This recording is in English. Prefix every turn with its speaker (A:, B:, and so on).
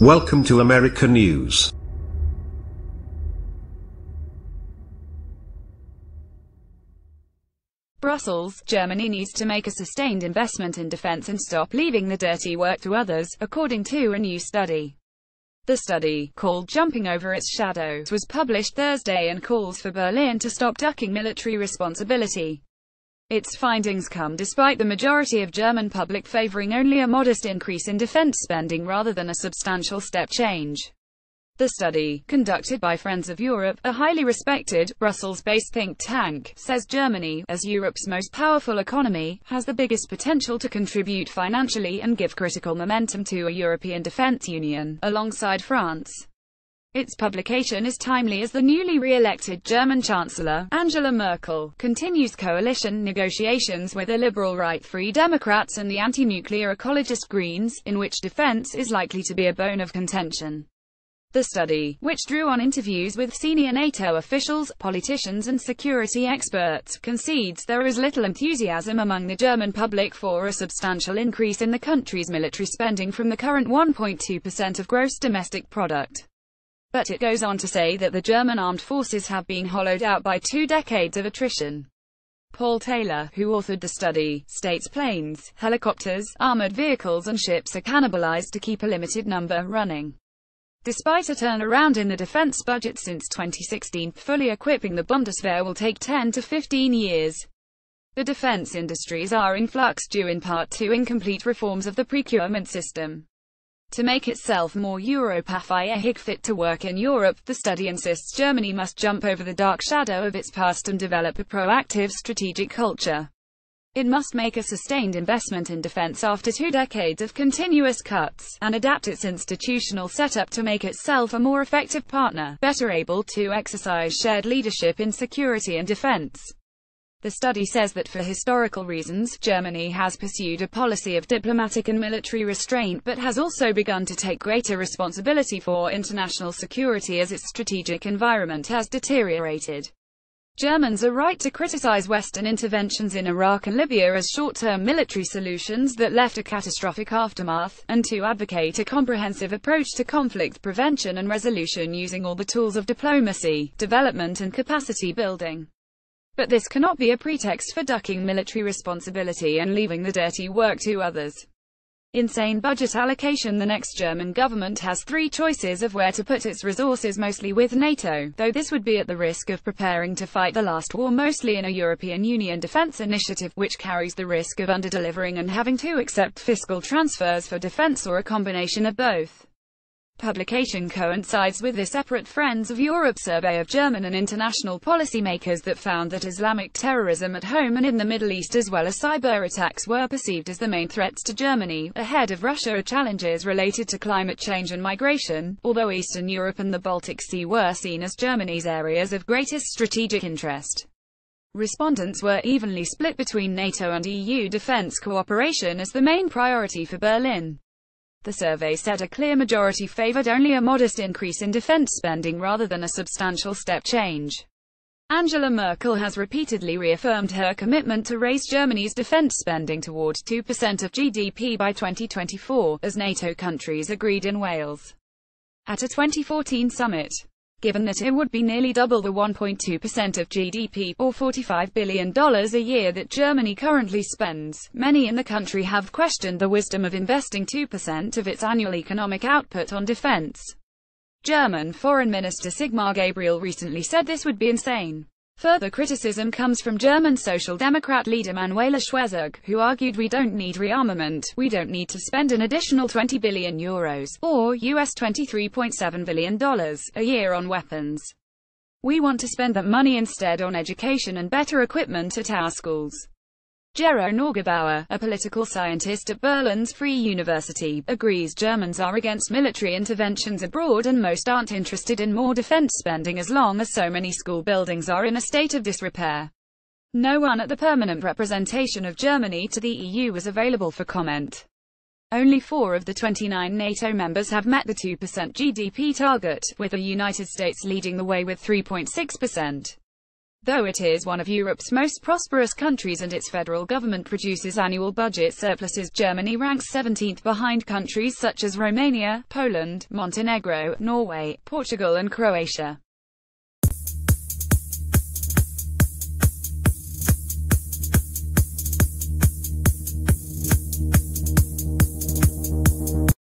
A: Welcome to America News.
B: Brussels, Germany needs to make a sustained investment in defense and stop leaving the dirty work to others, according to a new study. The study, called Jumping Over Its Shadows, was published Thursday and calls for Berlin to stop ducking military responsibility. Its findings come despite the majority of German public favoring only a modest increase in defense spending rather than a substantial step change. The study, conducted by Friends of Europe, a highly respected, Brussels-based think tank, says Germany, as Europe's most powerful economy, has the biggest potential to contribute financially and give critical momentum to a European defense union, alongside France. Its publication is timely as the newly re-elected German Chancellor, Angela Merkel, continues coalition negotiations with the liberal right Free Democrats and the anti-nuclear ecologist Greens, in which defense is likely to be a bone of contention. The study, which drew on interviews with senior NATO officials, politicians and security experts, concedes there is little enthusiasm among the German public for a substantial increase in the country's military spending from the current 1.2% of gross domestic product. But it goes on to say that the German armed forces have been hollowed out by two decades of attrition. Paul Taylor, who authored the study, states planes, helicopters, armored vehicles and ships are cannibalized to keep a limited number running. Despite a turnaround in the defense budget since 2016, fully equipping the Bundeswehr will take 10 to 15 years. The defense industries are in flux due in part to incomplete reforms of the procurement system. To make itself more Europatriotic fit to work in Europe, the study insists Germany must jump over the dark shadow of its past and develop a proactive strategic culture. It must make a sustained investment in defense after two decades of continuous cuts, and adapt its institutional setup to make itself a more effective partner, better able to exercise shared leadership in security and defense. The study says that for historical reasons, Germany has pursued a policy of diplomatic and military restraint but has also begun to take greater responsibility for international security as its strategic environment has deteriorated. Germans are right to criticize Western interventions in Iraq and Libya as short-term military solutions that left a catastrophic aftermath, and to advocate a comprehensive approach to conflict prevention and resolution using all the tools of diplomacy, development and capacity building. But this cannot be a pretext for ducking military responsibility and leaving the dirty work to others. Insane budget allocation The next German government has three choices of where to put its resources mostly with NATO, though this would be at the risk of preparing to fight the last war mostly in a European Union defense initiative, which carries the risk of underdelivering and having to accept fiscal transfers for defense or a combination of both publication coincides with the separate Friends of Europe survey of German and international policymakers that found that Islamic terrorism at home and in the Middle East as well as cyber attacks were perceived as the main threats to Germany, ahead of Russia challenges related to climate change and migration, although Eastern Europe and the Baltic Sea were seen as Germany's areas of greatest strategic interest. Respondents were evenly split between NATO and EU defense cooperation as the main priority for Berlin. The survey said a clear majority favored only a modest increase in defense spending rather than a substantial step change. Angela Merkel has repeatedly reaffirmed her commitment to raise Germany's defense spending toward 2% of GDP by 2024, as NATO countries agreed in Wales. At a 2014 summit, given that it would be nearly double the 1.2% of GDP, or $45 billion a year that Germany currently spends. Many in the country have questioned the wisdom of investing 2% of its annual economic output on defense. German Foreign Minister Sigmar Gabriel recently said this would be insane. Further criticism comes from German Social Democrat leader Manuela Schwesig, who argued we don't need rearmament, we don't need to spend an additional 20 billion euros, or US $23.7 billion, a year on weapons. We want to spend that money instead on education and better equipment at our schools. Gero Neugebauer, a political scientist at Berlin's Free University, agrees Germans are against military interventions abroad and most aren't interested in more defense spending as long as so many school buildings are in a state of disrepair. No one at the permanent representation of Germany to the EU was available for comment. Only four of the 29 NATO members have met the 2% GDP target, with the United States leading the way with 3.6%. Though it is one of Europe's most prosperous countries and its federal government produces annual budget surpluses, Germany ranks 17th behind countries such as Romania, Poland, Montenegro, Norway, Portugal and Croatia.